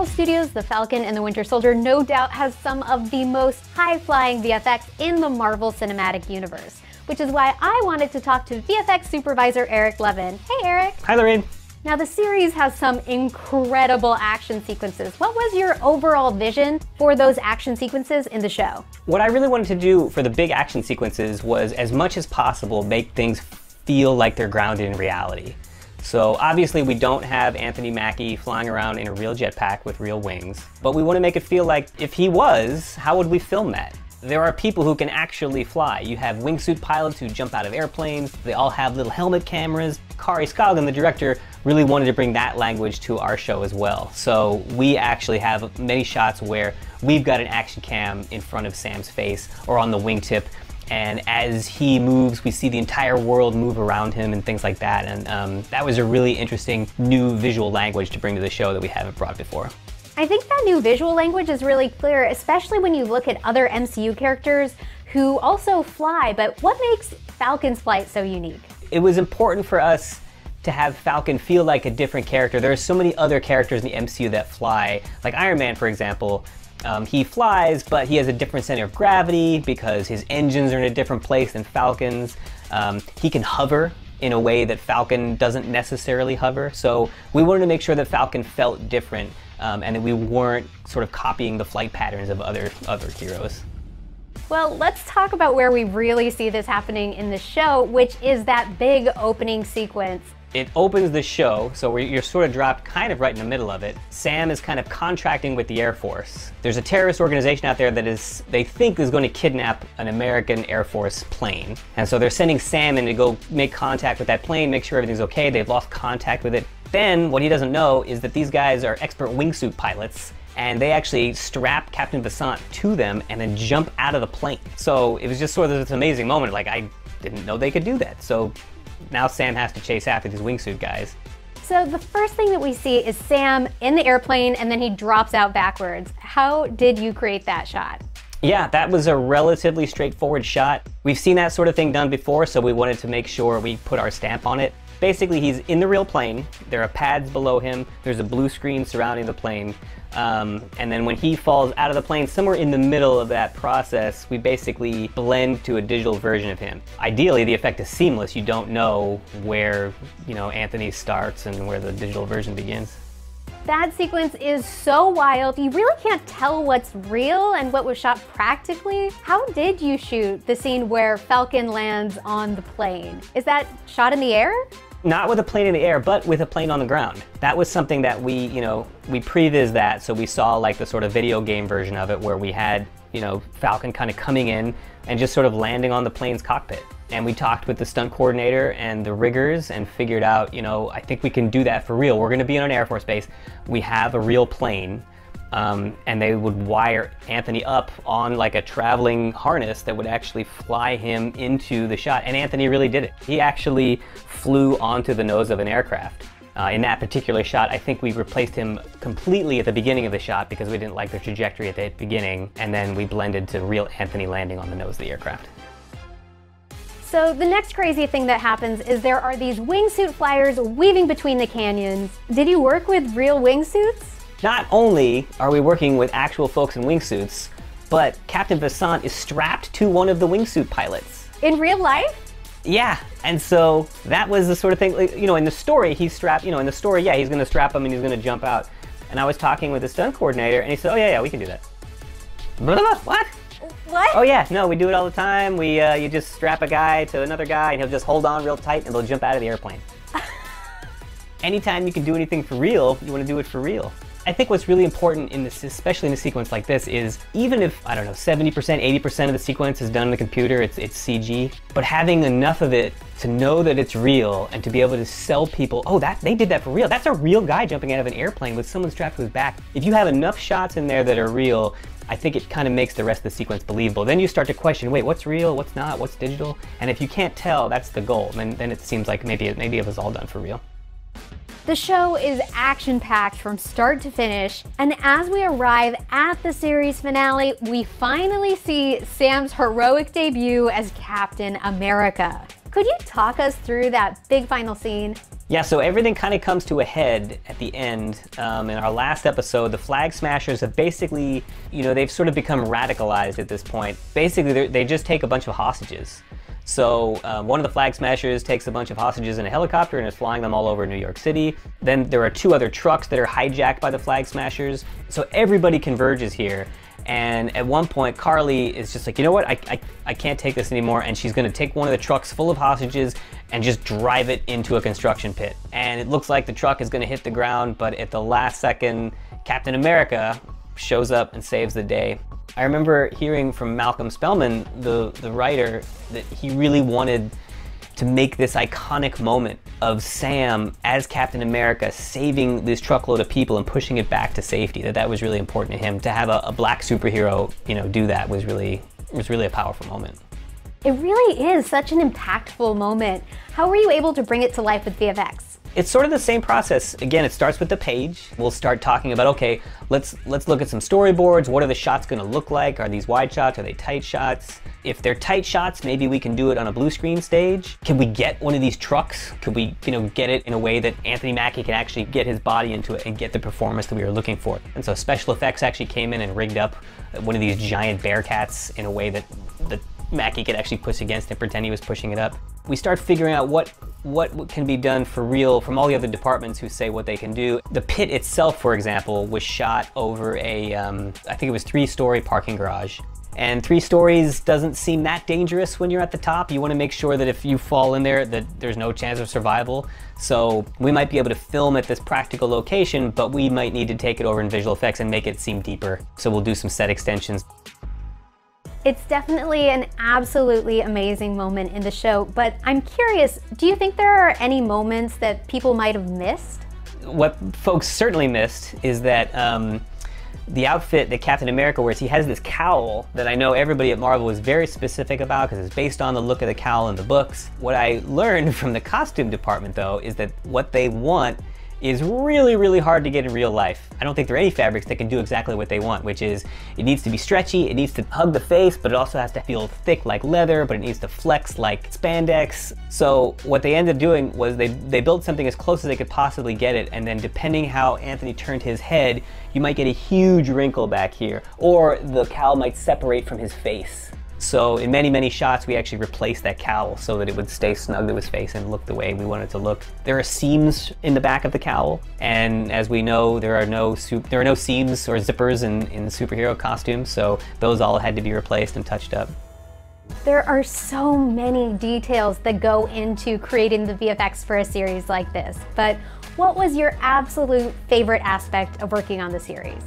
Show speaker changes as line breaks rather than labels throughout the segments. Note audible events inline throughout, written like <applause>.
Marvel Studios' The Falcon and the Winter Soldier no doubt has some of the most high-flying VFX in the Marvel Cinematic Universe, which is why I wanted to talk to VFX supervisor Eric Leven. Hey Eric!
Hi Lorraine!
Now the series has some incredible action sequences. What was your overall vision for those action sequences in the show?
What I really wanted to do for the big action sequences was as much as possible make things feel like they're grounded in reality. So obviously we don't have Anthony Mackie flying around in a real jetpack with real wings, but we want to make it feel like if he was, how would we film that? There are people who can actually fly. You have wingsuit pilots who jump out of airplanes. They all have little helmet cameras. Kari Skogland, the director, really wanted to bring that language to our show as well. So we actually have many shots where we've got an action cam in front of Sam's face or on the wingtip and as he moves, we see the entire world move around him and things like that. And um, that was a really interesting new visual language to bring to the show that we haven't brought before.
I think that new visual language is really clear, especially when you look at other MCU characters who also fly. But what makes Falcon's flight so unique?
It was important for us to have Falcon feel like a different character. There are so many other characters in the MCU that fly, like Iron Man, for example. Um, he flies, but he has a different center of gravity because his engines are in a different place than Falcon's. Um, he can hover in a way that Falcon doesn't necessarily hover. So we wanted to make sure that Falcon felt different um, and that we weren't sort of copying the flight patterns of other, other heroes.
Well, let's talk about where we really see this happening in the show, which is that big opening sequence.
It opens the show, so you're sort of dropped kind of right in the middle of it. Sam is kind of contracting with the Air Force. There's a terrorist organization out there that is, they think is going to kidnap an American Air Force plane. And so they're sending Sam in to go make contact with that plane, make sure everything's okay. They've lost contact with it. Then, what he doesn't know is that these guys are expert wingsuit pilots and they actually strap Captain Vassant to them and then jump out of the plane. So it was just sort of this amazing moment. Like, I didn't know they could do that. So now Sam has to chase after these wingsuit guys.
So the first thing that we see is Sam in the airplane and then he drops out backwards. How did you create that shot?
Yeah, that was a relatively straightforward shot. We've seen that sort of thing done before, so we wanted to make sure we put our stamp on it. Basically, he's in the real plane. There are pads below him. There's a blue screen surrounding the plane. Um, and then when he falls out of the plane, somewhere in the middle of that process, we basically blend to a digital version of him. Ideally, the effect is seamless. You don't know where, you know, Anthony starts and where the digital version begins.
That sequence is so wild. You really can't tell what's real and what was shot practically. How did you shoot the scene where Falcon lands on the plane? Is that shot in the air?
Not with a plane in the air, but with a plane on the ground. That was something that we, you know, we previs that, so we saw like the sort of video game version of it where we had, you know, Falcon kind of coming in and just sort of landing on the plane's cockpit. And we talked with the stunt coordinator and the riggers and figured out, you know, I think we can do that for real. We're gonna be on an Air Force base. We have a real plane um, and they would wire Anthony up on like a traveling harness that would actually fly him into the shot. And Anthony really did it. He actually flew onto the nose of an aircraft. Uh, in that particular shot, I think we replaced him completely at the beginning of the shot because we didn't like the trajectory at the beginning, and then we blended to real Anthony landing on the nose of the aircraft.
So the next crazy thing that happens is there are these wingsuit flyers weaving between the canyons. Did you work with real wingsuits?
Not only are we working with actual folks in wingsuits, but Captain Vassant is strapped to one of the wingsuit pilots.
In real life?
Yeah, and so that was the sort of thing, like, you know, in the story, he's strapped, you know, in the story, yeah, he's gonna strap him and he's gonna jump out. And I was talking with the stunt coordinator and he said, oh yeah, yeah, we can do that. What?
What?
Oh yeah, no, we do it all the time. We, uh, you just strap a guy to another guy and he'll just hold on real tight and they'll jump out of the airplane. <laughs> Anytime you can do anything for real, you wanna do it for real. I think what's really important in this, especially in a sequence like this, is even if, I don't know, 70%, 80% of the sequence is done on the computer, it's, it's CG, but having enough of it to know that it's real and to be able to sell people, oh, that they did that for real. That's a real guy jumping out of an airplane with someone strapped to his back. If you have enough shots in there that are real, I think it kind of makes the rest of the sequence believable. Then you start to question, wait, what's real, what's not, what's digital? And if you can't tell, that's the goal. Then, then it seems like maybe it, maybe it was all done for real.
The show is action-packed from start to finish, and as we arrive at the series finale, we finally see Sam's heroic debut as Captain America. Could you talk us through that big final scene?
Yeah, so everything kind of comes to a head at the end. Um, in our last episode, the Flag Smashers have basically, you know, they've sort of become radicalized at this point. Basically, they just take a bunch of hostages. So um, one of the Flag Smashers takes a bunch of hostages in a helicopter and is flying them all over New York City. Then there are two other trucks that are hijacked by the Flag Smashers. So everybody converges here. And at one point, Karli is just like, you know what? I, I, I can't take this anymore. And she's to take one of the trucks full of hostages and just drive it into a construction pit. And it looks like the truck is to hit the ground, but at the last second, Captain America shows up and saves the day. I remember hearing from Malcolm Spellman, the, the writer, that he really wanted to make this iconic moment of Sam as Captain America saving this truckload of people and pushing it back to safety. That that was really important to him. To have a, a black superhero, you know, do that was really was really a powerful moment.
It really is such an impactful moment. How were you able to bring it to life with VFX?
It's sort of the same process. Again, it starts with the page. We'll start talking about, okay, let's let's look at some storyboards. What are the shots gonna look like? Are these wide shots? Are they tight shots? If they're tight shots, maybe we can do it on a blue screen stage. Can we get one of these trucks? Could we, you know, get it in a way that Anthony Mackie can actually get his body into it and get the performance that we were looking for? And so special effects actually came in and rigged up one of these giant Bearcats in a way that the Mackie could actually push against it, pretend he was pushing it up. We start figuring out what what can be done for real from all the other departments who say what they can do. The pit itself, for example, was shot over a um, I think it was three-story parking garage. And three stories doesn't seem that dangerous when you're at the top. You want to make sure that if you fall in there that there's no chance of survival. So we might be able to film at this practical location, but we might need to take it over in visual effects and make it seem deeper. So we'll do some set extensions.
It's definitely an absolutely amazing moment in the show, but I'm curious, do you think there are any moments that people might have missed?
What folks certainly missed is that um, the outfit that Captain America wears, he has this cowl that I know everybody at Marvel is very specific about because it's based on the look of the cowl in the books. What I learned <laughs> from the costume department though is that what they want is really, really hard to get in real life. I don't think there are any fabrics that can do exactly what they want, which is it needs to be stretchy, it needs to hug the face, but it also has to feel thick like leather, but it needs to flex like spandex. So what they ended up doing was they, they built something as close as they could possibly get it, and then depending how Anthony turned his head, you might get a huge wrinkle back here, or the cowl might separate from his face. So in many, many shots, we actually replaced that cowl so that it would stay snug to his face and look the way we wanted to look. There are seams in the back of the cowl, and as we know, there are no there are no seams or zippers in, in superhero costumes, so those all had to be replaced and touched up.
There are so many details that go into creating the VFX for a series like this, but what was your absolute favorite aspect of working on the series?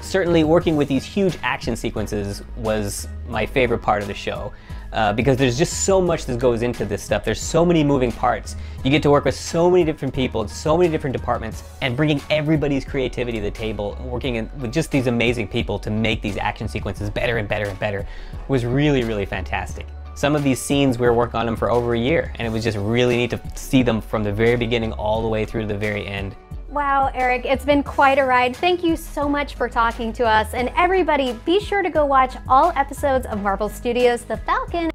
Certainly working with these huge action sequences was my favorite part of the show. Uh, because there's just so much that goes into this stuff. There's so many moving parts. You get to work with so many different people, so many different departments, and bringing everybody's creativity to the table, working in, with just these amazing people to make these action sequences better and better and better was really, really fantastic. Some of these scenes we were working on them for over a year, and it was just really neat to see them from the very beginning all the way through to the very end.
Wow, Eric, it's been quite a ride. Thank you so much for talking to us. And everybody, be sure to go watch all episodes of Marvel Studios' The Falcon